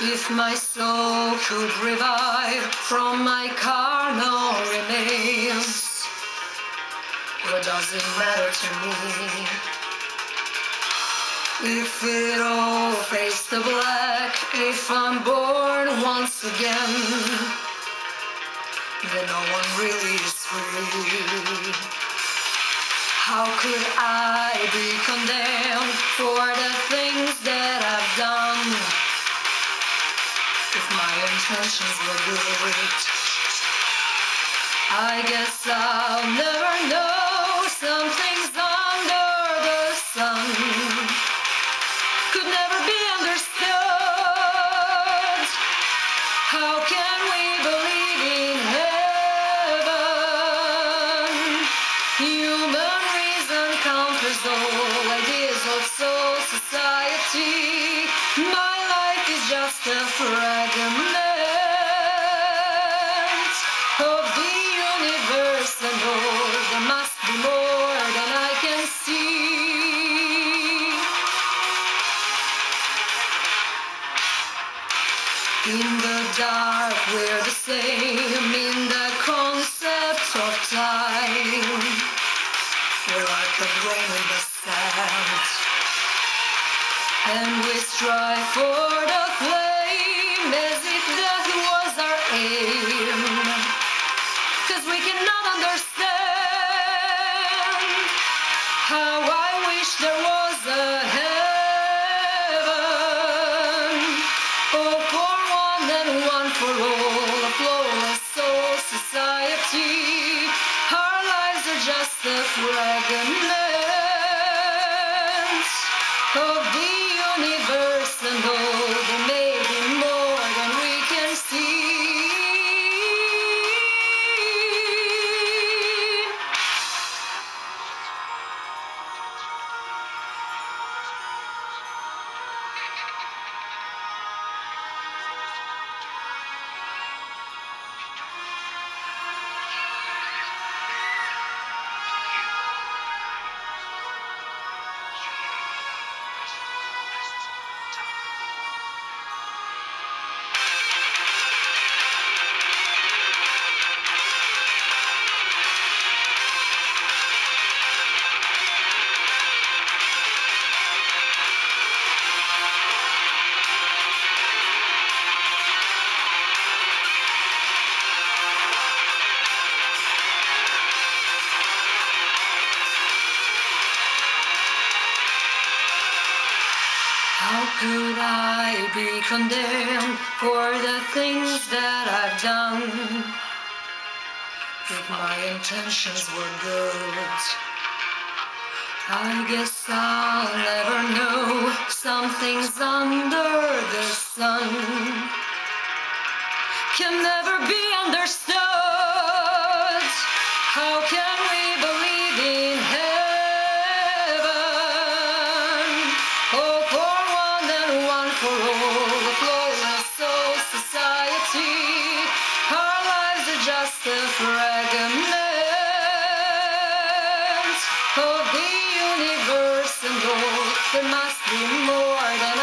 If my soul could revive from my carnal remains, what does it matter to me? If it all fades to black, if I'm born once again, then no one really is free. How could I be condemned for the things that intentions were good? I guess I'll never know some things under the sun could never be understood. How can we believe in heaven? Human reason conquers all ideas of soul society. My life is just a fragment the dark, we're the same in the concept of time. We're like the grain in the sand, and we strive for the flame for all, a flawless soul society. Our lives are just a fragment of How could I be condemned for the things that I've done? If my intentions were good, I guess I'll never know some things under the sun can never be understood. How can we of the universe and all. There must be more than.